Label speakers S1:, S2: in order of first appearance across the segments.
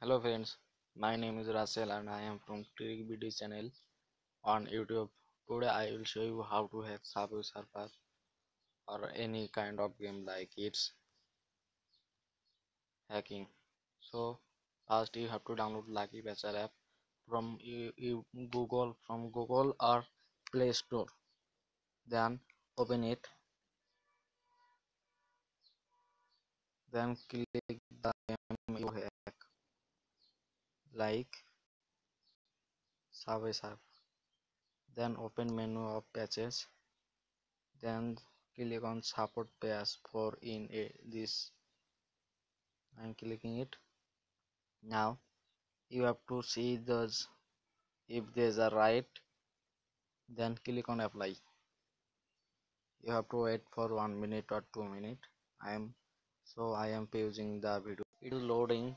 S1: Hello friends, my name is Russell and I am from Trick BD channel on YouTube. Today I will show you how to hack Subway Surfer or any kind of game like it's hacking. So first you have to download Lucky Patcher app from Google from Google or Play Store. Then open it. Then click the like Subway Surfer. then open menu of patches then click on support patch for in a, this. I'm clicking it. Now you have to see those. If these are right then click on apply. You have to wait for one minute or two minute. I am so I am pausing the video. It is loading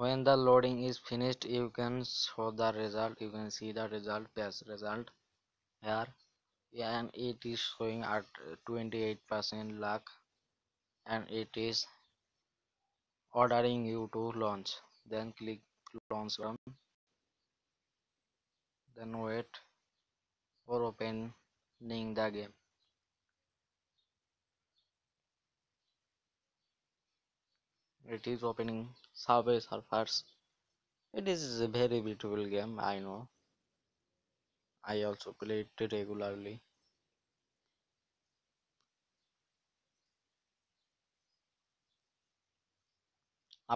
S1: when the loading is finished you can show the result. You can see the result best result here. And it is showing at 28 percent luck and it is ordering you to launch. Then click launch button. Then wait for opening the game it is opening subway surfers it is a very beautiful game i know i also play it regularly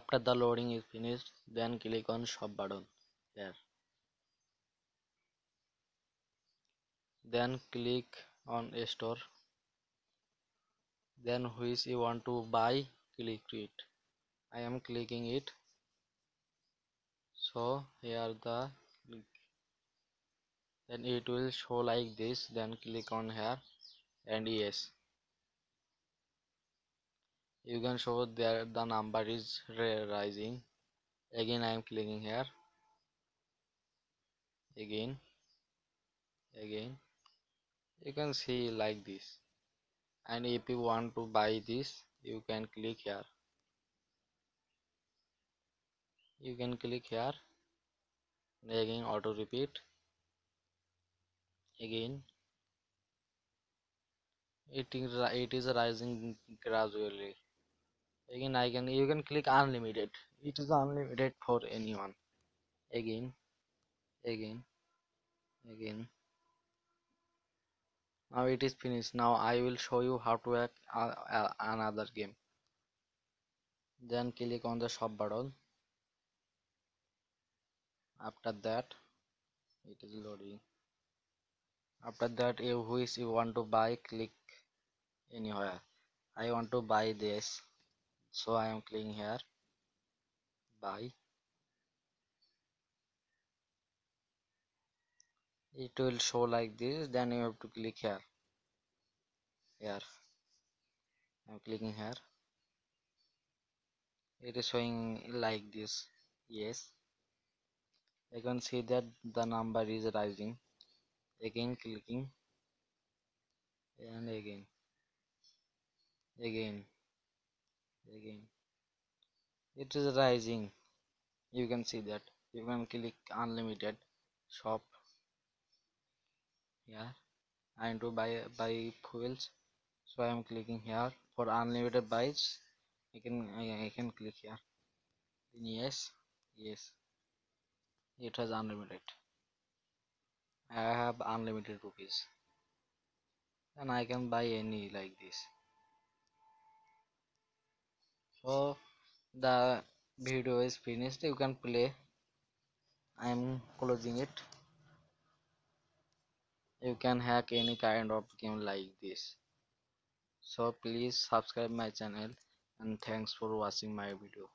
S1: after the loading is finished then click on shop button here then click on a store then which you want to buy click it I am clicking it. So here the then it will show like this. Then click on here and yes. You can show that the number is rising. Again I am clicking here. Again. Again. You can see like this. And if you want to buy this you can click here you can click here again auto repeat again it is it is rising gradually again i can you can click unlimited it is unlimited for anyone again again again now it is finished now i will show you how to hack uh, uh, another game then click on the shop button after that it is loading. After that you wish you want to buy click anywhere i want to buy this so i am clicking here. Buy. It will show like this then you have to click here. Here. I'm clicking here. It is showing like this. Yes I can see that the number is rising. Again clicking. And again. Again. Again. It is rising. You can see that. You can click unlimited shop. Yeah and to buy buy fuels. So I am clicking here for unlimited buys. I can I can click here. Yes. Yes it has unlimited. I have unlimited rupees. And I can buy any like this. So the video is finished. You can play. I am closing it. You can hack any kind of game like this. So please subscribe my channel and thanks for watching my video